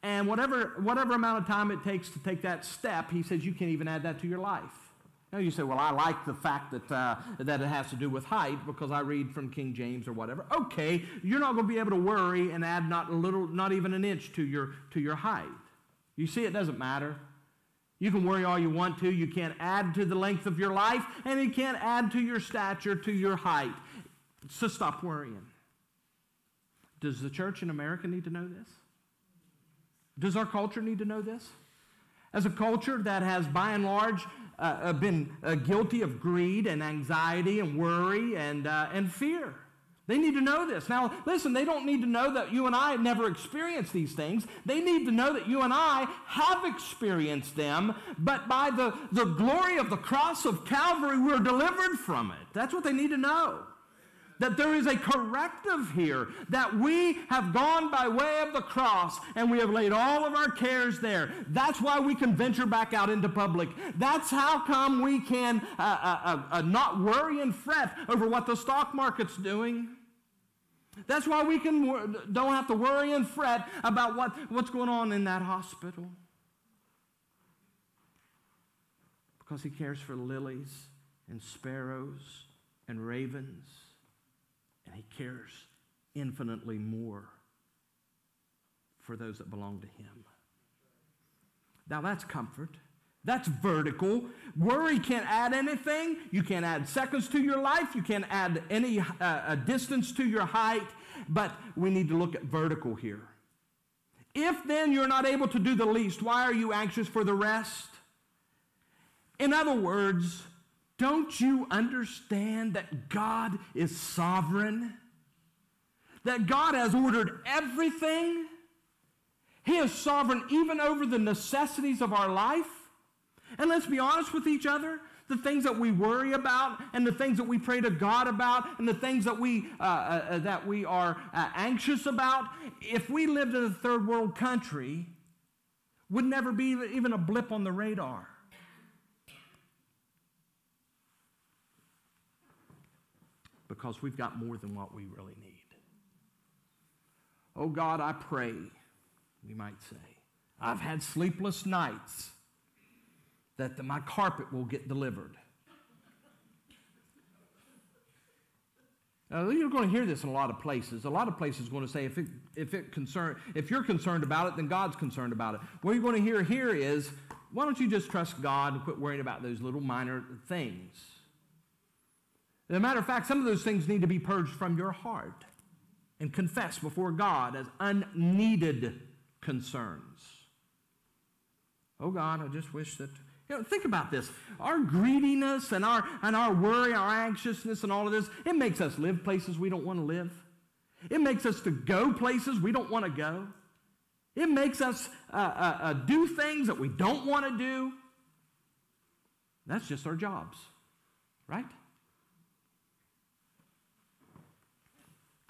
And whatever, whatever amount of time it takes to take that step, he says you can't even add that to your life. Now you say, well, I like the fact that, uh, that it has to do with height because I read from King James or whatever. Okay, you're not going to be able to worry and add not a little, not even an inch to your, to your height. You see, it doesn't matter. You can worry all you want to. You can't add to the length of your life, and you can't add to your stature, to your height. So stop worrying. Does the church in America need to know this? Does our culture need to know this? As a culture that has, by and large, uh, uh, been uh, guilty of greed and anxiety and worry and, uh, and fear. They need to know this. Now, listen, they don't need to know that you and I have never experienced these things. They need to know that you and I have experienced them, but by the, the glory of the cross of Calvary, we're delivered from it. That's what they need to know that there is a corrective here, that we have gone by way of the cross and we have laid all of our cares there. That's why we can venture back out into public. That's how come we can uh, uh, uh, uh not worry and fret over what the stock market's doing. That's why we can don't have to worry and fret about what, what's going on in that hospital. Because he cares for lilies and sparrows and ravens and He cares infinitely more for those that belong to Him. Now that's comfort. That's vertical. Worry can't add anything. You can't add seconds to your life. You can't add any uh, distance to your height. But we need to look at vertical here. If then you're not able to do the least, why are you anxious for the rest? In other words, don't you understand that God is sovereign? That God has ordered everything? He is sovereign even over the necessities of our life. And let's be honest with each other. The things that we worry about, and the things that we pray to God about, and the things that we uh, uh, uh that we are uh, anxious about. If we lived in a third world country, would never be even a blip on the radar. Because we've got more than what we really need. Oh God, I pray, we might say, I've had sleepless nights that the, my carpet will get delivered. Uh, you're going to hear this in a lot of places. A lot of places are going to say, if, it, if, it concern, if you're concerned about it, then God's concerned about it. What you're going to hear here is, why don't you just trust God and quit worrying about those little minor things? As a matter of fact, some of those things need to be purged from your heart and confessed before God as unneeded concerns. Oh God, I just wish that you know, think about this. Our greediness and our, and our worry, our anxiousness, and all of this, it makes us live places we don't want to live. It makes us to go places we don't want to go. It makes us uh, uh, uh, do things that we don't want to do. That's just our jobs, right?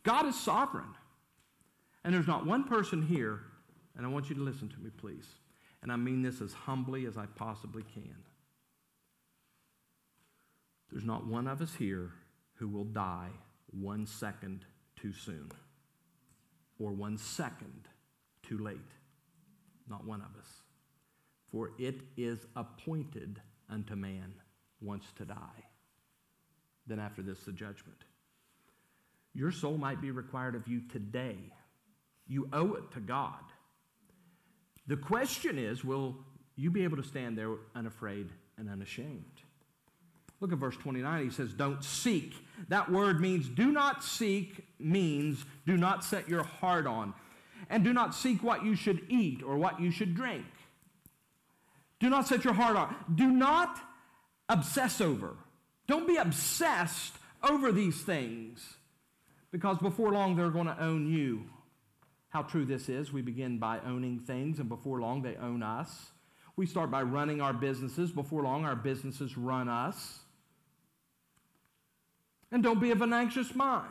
God is sovereign. And there's not one person here, and I want you to listen to me, please and I mean this as humbly as I possibly can. There's not one of us here who will die one second too soon or one second too late. Not one of us. For it is appointed unto man once to die. Then after this, the judgment. Your soul might be required of you today. You owe it to God. The question is will you be able to stand there unafraid and unashamed? Look at verse 29. He says, Don't seek. That word means do not seek, means do not set your heart on. And do not seek what you should eat or what you should drink. Do not set your heart on. Do not obsess over. Don't be obsessed over these things because before long they're going to own you how true this is. We begin by owning things, and before long, they own us. We start by running our businesses. Before long, our businesses run us. And don't be of an anxious mind,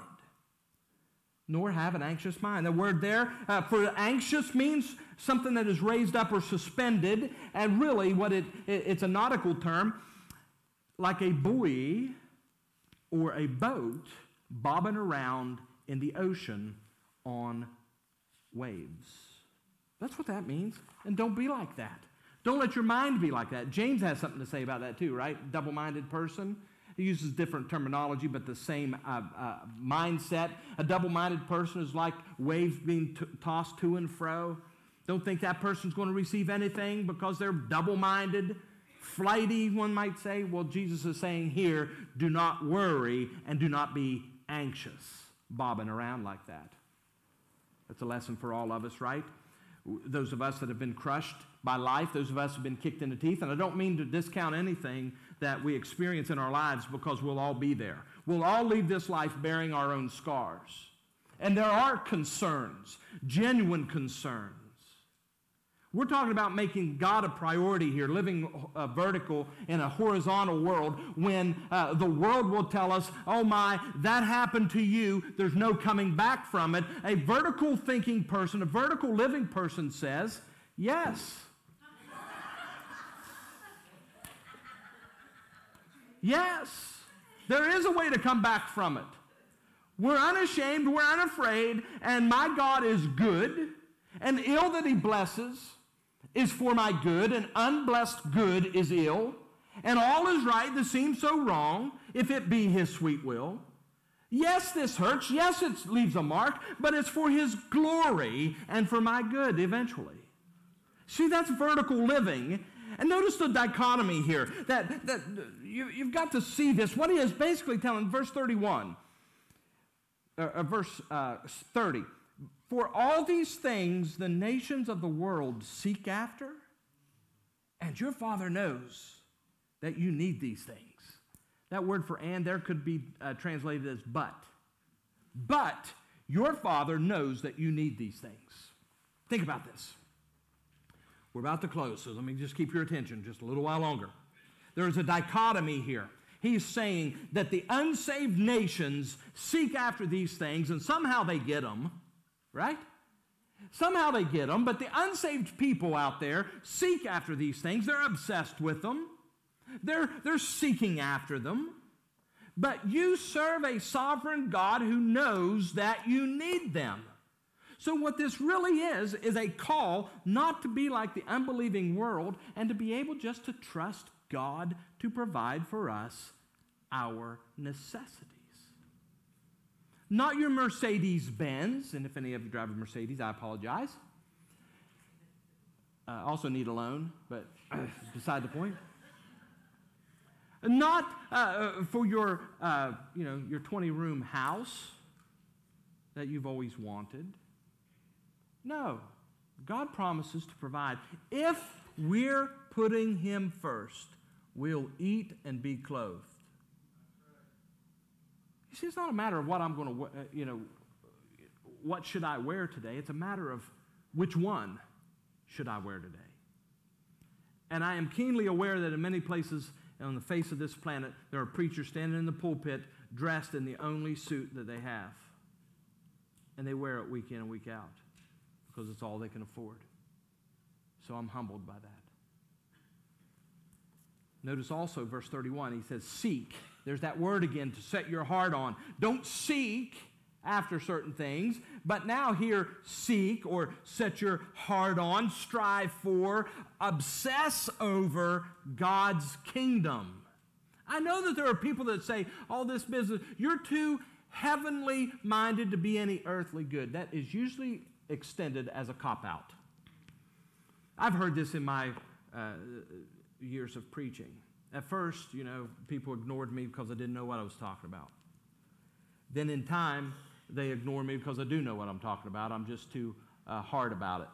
nor have an anxious mind. The word there uh, for anxious means something that is raised up or suspended, and really, what it, it it's a nautical term, like a buoy or a boat bobbing around in the ocean on waves. That's what that means. And don't be like that. Don't let your mind be like that. James has something to say about that too, right? Double minded person. He uses different terminology, but the same uh, uh, mindset. A double minded person is like waves being t- tossed to and fro. Don't think that person's going to receive anything because they're double minded, flighty, one might say. Well, Jesus is saying here do not worry and do not be anxious, bobbing around like that. That's a lesson for all of us, right? Those of us that have been crushed by life, those of us who have been kicked in the teeth. And I don't mean to discount anything that we experience in our lives because we'll all be there. We'll all leave this life bearing our own scars. And there are concerns, genuine concerns. We're talking about making God a priority here, living a vertical in a horizontal world when uh, the world will tell us, oh my, that happened to you. There's no coming back from it. A vertical thinking person, a vertical living person says, yes. yes. There is a way to come back from it. We're unashamed, we're unafraid, and my God is good, and ill that he blesses is for my good, and unblessed good is ill, and all is right that seems so wrong, if it be his sweet will. Yes, this hurts. Yes, it leaves a mark, but it's for his glory and for my good eventually. See, that's vertical living. And notice the dichotomy here that, that you, have got to see this. What he is basically telling, verse 31, uh, uh, verse uh, 30. For all these things the nations of the world seek after, and your Father knows that you need these things. That word for and there could be uh, translated as but. But your Father knows that you need these things. Think about this. We're about to close, so let me just keep your attention just a little while longer. There's a dichotomy here. He's saying that the unsaved nations seek after these things, and somehow they get them right? Somehow they get them, but the unsaved people out there seek after these things. They're obsessed with them, they're, they're seeking after them. But you serve a sovereign God who knows that you need them. So, what this really is, is a call not to be like the unbelieving world and to be able just to trust God to provide for us our necessities. Not your Mercedes Benz, and if any of you drive a Mercedes, I apologize. Uh, also need a loan, but <coughs> beside the point. Not uh, uh, for your, uh, you know, your 20 room house that you've always wanted. No, God promises to provide. If we're putting Him first, we'll eat and be clothed. You see, it's not a matter of what I'm going to, uh, you know, what should I wear today? It's a matter of which one should I wear today. And I am keenly aware that in many places on the face of this planet, there are preachers standing in the pulpit dressed in the only suit that they have. And they wear it week in and week out because it's all they can afford. So I'm humbled by that. Notice also verse 31, he says, Seek. There's that word again to set your heart on. Don't seek after certain things, but now here, seek or set your heart on, strive for, obsess over God's kingdom. I know that there are people that say, all this business, you're too heavenly minded to be any earthly good. That is usually extended as a cop out. I've heard this in my uh, years of preaching. At first, you know, people ignored me because I didn't know what I was talking about. Then in time, they ignore me because I do know what I'm talking about. I'm just too uh, hard about it.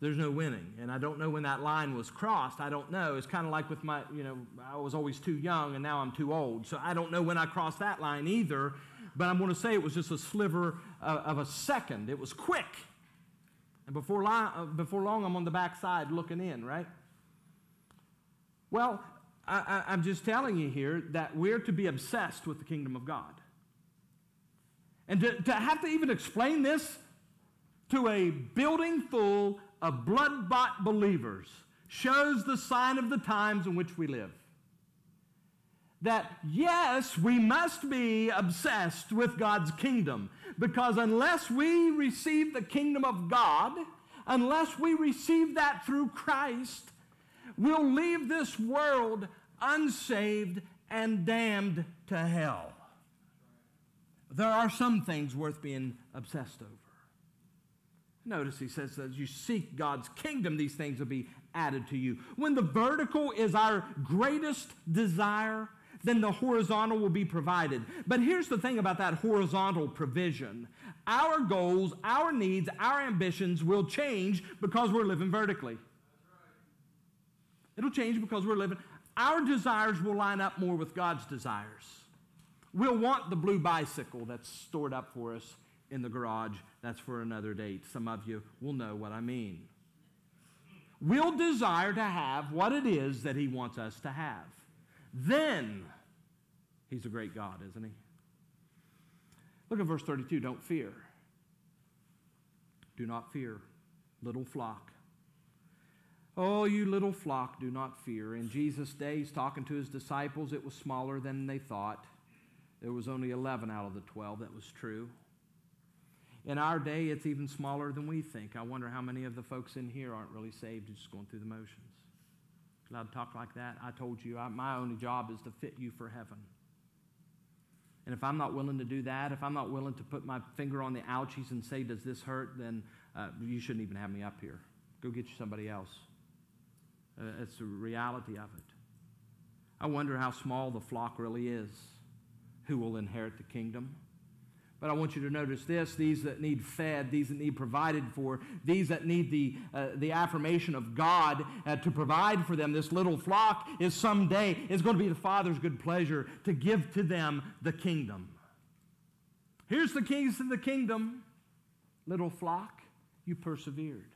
There's no winning. And I don't know when that line was crossed. I don't know. It's kind of like with my, you know, I was always too young and now I'm too old. So I don't know when I crossed that line either. But I'm going to say it was just a sliver of, of a second. It was quick. And before, li- uh, before long, I'm on the backside looking in, right? Well, I, I'm just telling you here that we're to be obsessed with the kingdom of God. And to, to have to even explain this to a building full of blood bought believers shows the sign of the times in which we live. That yes, we must be obsessed with God's kingdom because unless we receive the kingdom of God, unless we receive that through Christ, we'll leave this world unsaved and damned to hell there are some things worth being obsessed over. Notice he says that as you seek God's kingdom, these things will be added to you. When the vertical is our greatest desire, then the horizontal will be provided. But here's the thing about that horizontal provision our goals, our needs, our ambitions will change because we're living vertically. It'll change because we're living. Our desires will line up more with God's desires. We'll want the blue bicycle that's stored up for us in the garage. That's for another date. Some of you will know what I mean. We'll desire to have what it is that He wants us to have. Then, He's a great God, isn't He? Look at verse 32. Don't fear. Do not fear, little flock. Oh, you little flock, do not fear. In Jesus' days, talking to his disciples, it was smaller than they thought. There was only 11 out of the 12 that was true. In our day, it's even smaller than we think. I wonder how many of the folks in here aren't really saved, just going through the motions. Allowed to talk like that? I told you, I, my only job is to fit you for heaven. And if I'm not willing to do that, if I'm not willing to put my finger on the ouchies and say, Does this hurt? then uh, you shouldn't even have me up here. Go get you somebody else. Uh, it's the reality of it. I wonder how small the flock really is who will inherit the kingdom. But I want you to notice this these that need fed, these that need provided for, these that need the, uh, the affirmation of God uh, to provide for them, this little flock is someday, is going to be the Father's good pleasure to give to them the kingdom. Here's the keys to the kingdom. Little flock, you persevered.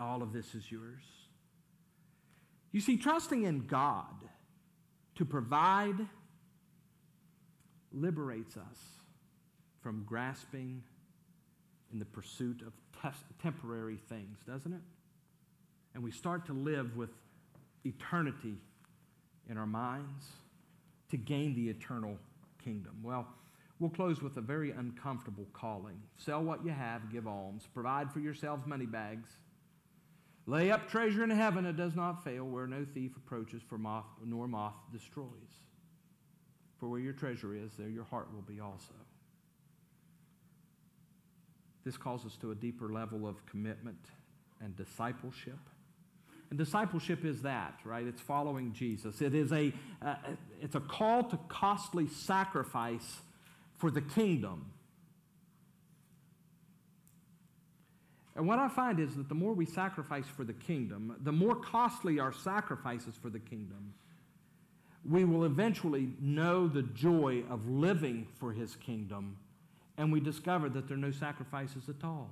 All of this is yours. You see, trusting in God to provide liberates us from grasping in the pursuit of temporary things, doesn't it? And we start to live with eternity in our minds to gain the eternal kingdom. Well, we'll close with a very uncomfortable calling. Sell what you have, give alms, provide for yourselves money bags. Lay up treasure in heaven that does not fail, where no thief approaches for moth, nor moth destroys. For where your treasure is, there your heart will be also. This calls us to a deeper level of commitment and discipleship. And discipleship is that, right? It's following Jesus. It is a, uh, it's a call to costly sacrifice for the kingdom. And what I find is that the more we sacrifice for the kingdom, the more costly our sacrifices for the kingdom, we will eventually know the joy of living for his kingdom, and we discover that there are no sacrifices at all.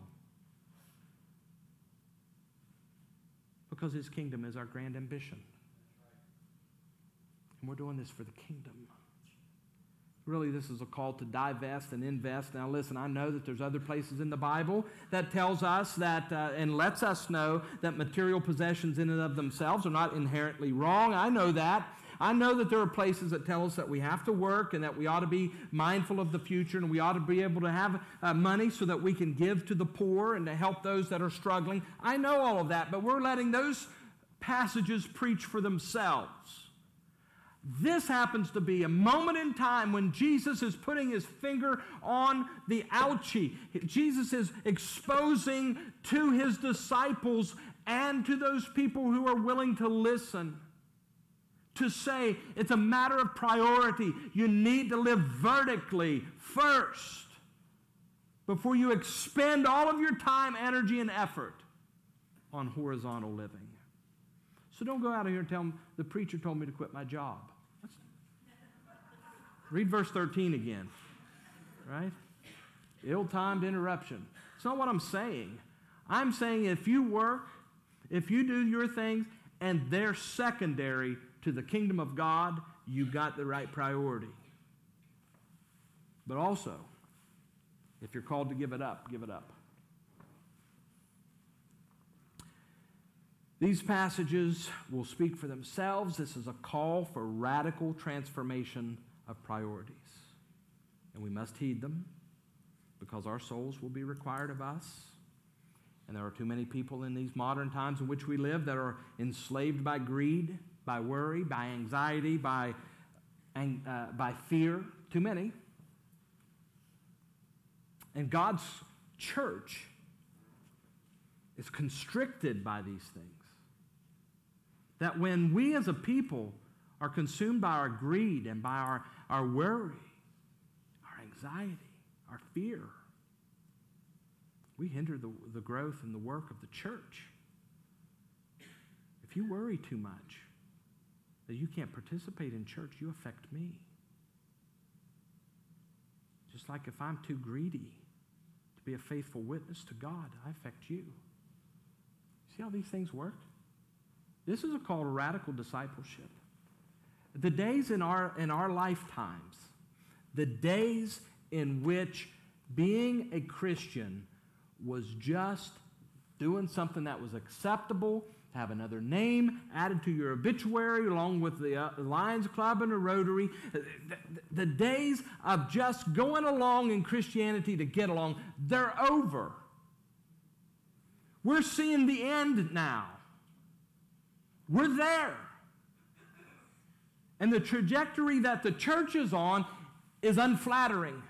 Because his kingdom is our grand ambition. And we're doing this for the kingdom. Really, this is a call to divest and invest. Now, listen, I know that there's other places in the Bible that tells us that uh, and lets us know that material possessions in and of themselves are not inherently wrong. I know that. I know that there are places that tell us that we have to work and that we ought to be mindful of the future and we ought to be able to have uh, money so that we can give to the poor and to help those that are struggling. I know all of that, but we're letting those passages preach for themselves. This happens to be a moment in time when Jesus is putting his finger on the ouchie. Jesus is exposing to his disciples and to those people who are willing to listen to say it's a matter of priority. You need to live vertically first before you expend all of your time, energy, and effort on horizontal living. So don't go out of here and tell them the preacher told me to quit my job. Read verse 13 again, right? Ill timed interruption. It's not what I'm saying. I'm saying if you work, if you do your things, and they're secondary to the kingdom of God, you got the right priority. But also, if you're called to give it up, give it up. These passages will speak for themselves. This is a call for radical transformation of priorities. And we must heed them because our souls will be required of us. And there are too many people in these modern times in which we live that are enslaved by greed, by worry, by anxiety, by, uh, by fear. Too many. And God's church is constricted by these things. That when we as a people are consumed by our greed and by our our worry, our anxiety, our fear. We hinder the, the growth and the work of the church. If you worry too much that you can't participate in church, you affect me. Just like if I'm too greedy to be a faithful witness to God, I affect you. See how these things work? This is a call to radical discipleship. The days in our, in our lifetimes, the days in which being a Christian was just doing something that was acceptable, have another name added to your obituary along with the uh, Lions Club and the Rotary. The, the, the days of just going along in Christianity to get along, they're over. We're seeing the end now. We're there. And the trajectory that the church is on is unflattering.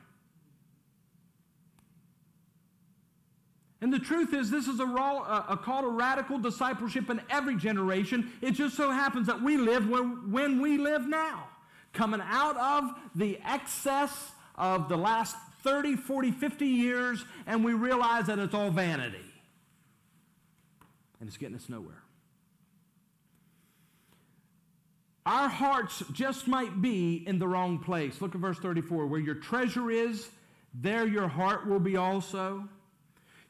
And the truth is, this is a, raw, a, call to radical discipleship in every generation. It just so happens that we live when, when we live now, coming out of the excess of the last 30, 40, 50 years, and we realize that it's all vanity. And it's getting us nowhere. Our hearts just might be in the wrong place. Look at verse 34. Where your treasure is, there your heart will be also.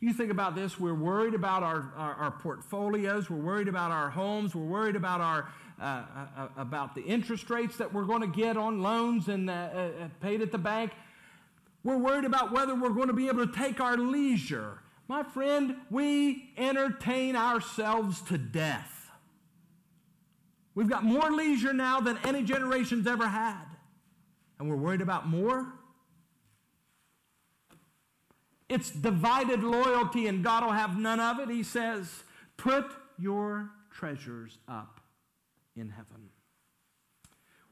You think about this, we're worried about our, our, our portfolios, we're worried about our homes, we're worried about, our, uh, uh, uh about the interest rates that we're going to get on loans and uh, uh, paid at the bank. We're worried about whether we're going to be able to take our leisure. My friend, we entertain ourselves to death. We've got more leisure now than any generation's ever had. And we're worried about more. It's divided loyalty, and God will have none of it. He says, Put your treasures up in heaven.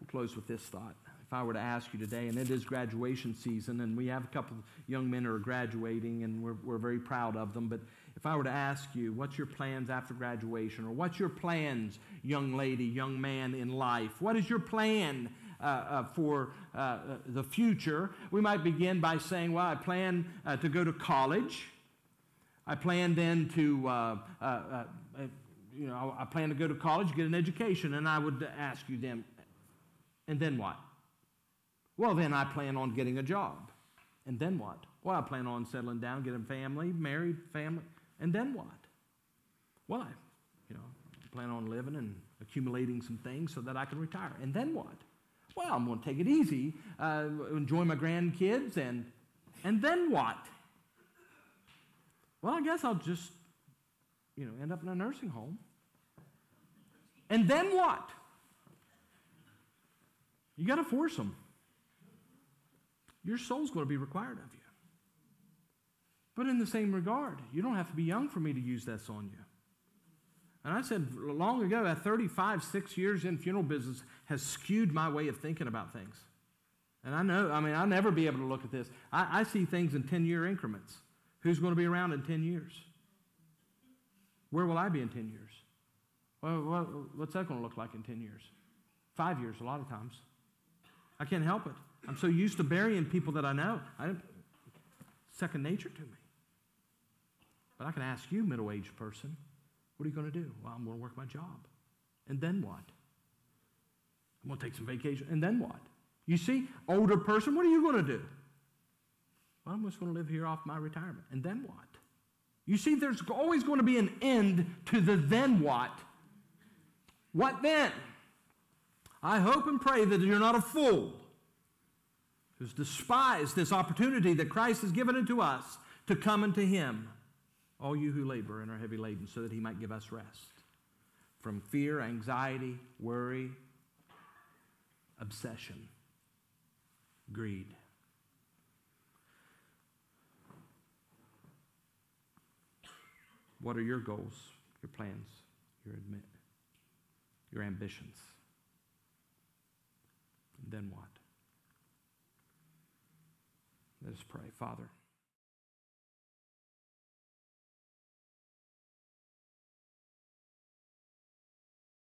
We'll close with this thought. If I were to ask you today, and it is graduation season, and we have a couple of young men who are graduating, and we're, we're very proud of them, but if I were to ask you, what's your plans after graduation? Or what's your plans, young lady, young man, in life? What is your plan uh, uh, for uh, uh the future? We might begin by saying, well, I plan uh, to go to college. I plan then to, uh, you know, I plan to go to college, get an education, and I would ask you then, and then what? Well, then I plan on getting a job. And then what? Well, I plan on settling down, getting a family, married, family. And then what? Well, I, you know, plan on living and accumulating some things so that I can retire. And then what? Well, I'm going to take it easy, uh, enjoy my grandkids, and and then what? Well, I guess I'll just, you know, end up in a nursing home. And then what? You got to force them. Your soul's going to be required of you. But in the same regard, you don't have to be young for me to use this on you. And I said long ago, at 35, six years in funeral business has skewed my way of thinking about things. And I know, I mean, I'll never be able to look at this. I, I see things in 10 year increments. Who's going to be around in 10 years? Where will I be in 10 years? Well, what's that going to look like in 10 years? Five years, a lot of times. I can't help it. I'm so used to burying people that I know. I, second nature to me. But I can ask you, middle aged person, what are you going to do? Well, I'm going to work my job. And then what? I'm going to take some vacation. And then what? You see, older person, what are you going to do? Well, I'm just going to live here off my retirement. And then what? You see, there's always going to be an end to the then what. What then? I hope and pray that you're not a fool who's despised this opportunity that Christ has given unto us to come unto him all you who labor and are heavy laden, so that he might give us rest from fear, anxiety, worry, obsession, greed. What are your goals, your plans, your admit, your ambitions? And then what? Let us pray. Father.